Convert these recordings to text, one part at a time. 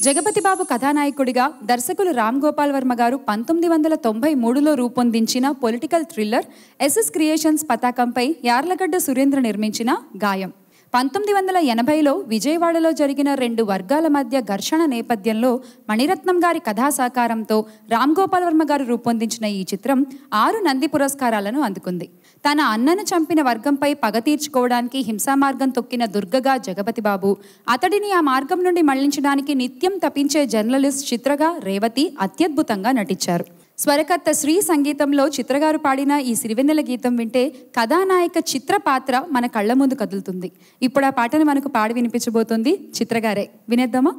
జగపతి బాబు కథానాయకుడిగా దర్శకులు రామ్ గోపాల్ వర్మ గారు పంతొమ్మిది వందల తొంభై మూడులో రూపొందించిన పొలిటికల్ థ్రిల్లర్ ఎస్ఎస్ క్రియేషన్స్ పతాకంపై యార్లగడ్డ సురేంద్ర నిర్మించిన గాయం. పంతొమ్మిది వందల ఎనభైలో విజయవాడలో జరిగిన రెండు వర్గాల మధ్య ఘర్షణ నేపథ్యంలో మణిరత్నం గారి కథా సహకారంతో రామ్ గోపాల్ వర్మ గారు రూపొందించిన ఈ చిత్రం ఆరు నంది పురస్కారాలను అందుకుంది. తన అన్నను చంపిన వర్గంపై పగ తీర్చుకోవడానికి హింసా మార్గం తొక్కిన దుర్గగా జగపతి బాబు అతడిని ఆ మార్గం నుండి మళ్ళించడానికి నిత్యం తప్పించే జర్నలిస్ట్ చిత్రగా రేవతి అత్యద్భుతంగా నటించారు. స్వరకర్త శ్రీ సంగీతంలో చిత్రగారు పాడిన ఈ సిరివెన్నెల గీతం వింటే కథానాయక చిత్ర పాత్ర మన కళ్ళ ముందు కదులుతుంది. ఇప్పుడు ఆ పాటను మనకు పాడి వినిపించబోతుంది చిత్రగారే. వినేద్దామా?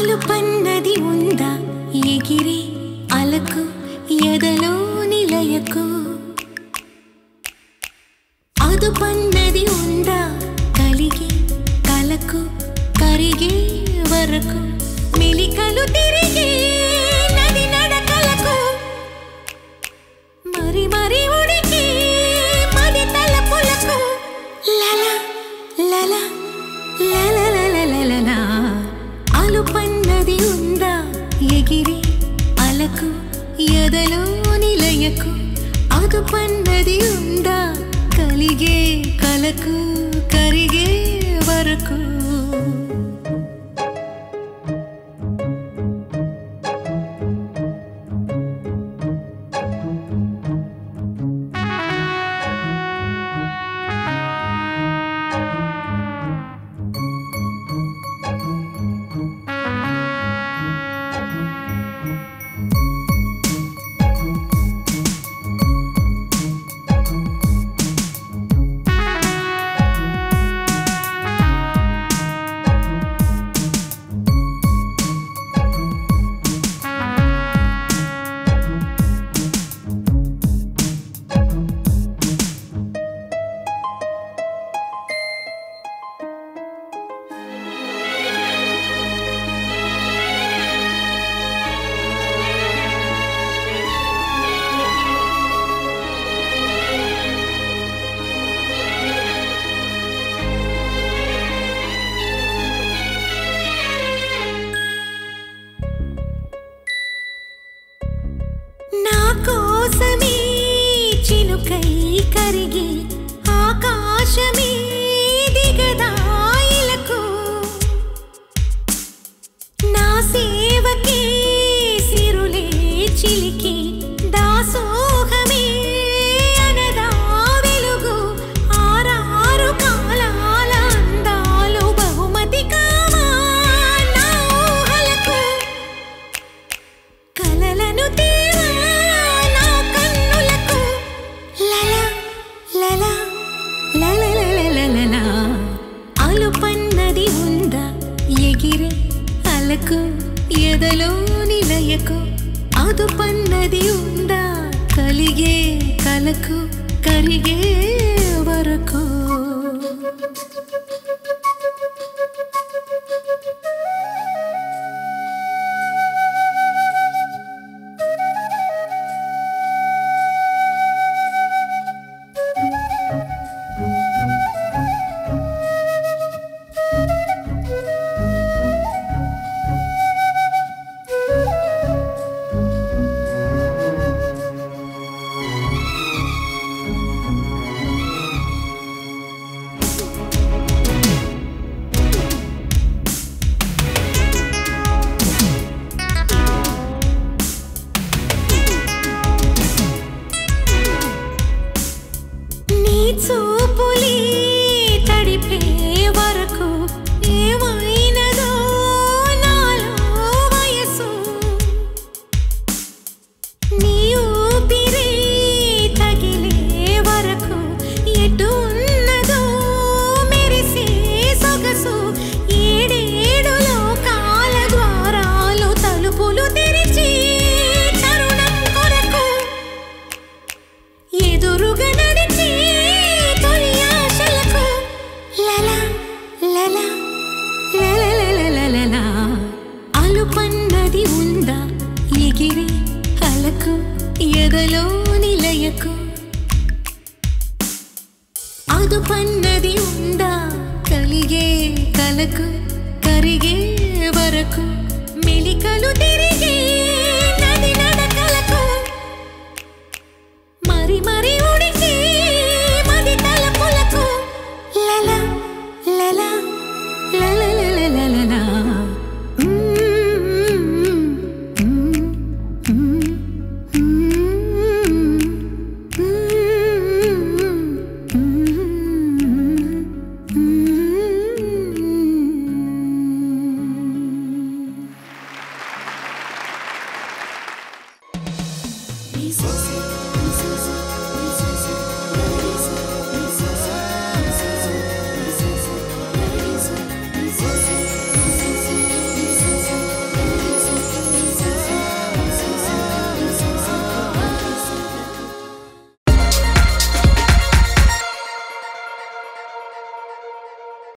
అలుపన్నది ఉందా? ఎగిరి అలకు ఎదలో నిలయకు. అదుపన్నది ఉందా? కలిగి కలకు కరిగే వరకు. మెలికలు తిరిగి నది నడకలకు. మరి మరి ఉడికి మది తలపులకు. లల లల. నిలయకు అదుపన్నది ఉందా కలిగే కలకు నిలయకు అదుపన్నది ఉందా కలిగే కలకు కరిగే వరకు. పన్నది ఉండా కలిగే కలకు కరిగే వరకు మెలికలు తిరిగే నది నడకలకు మరి మరి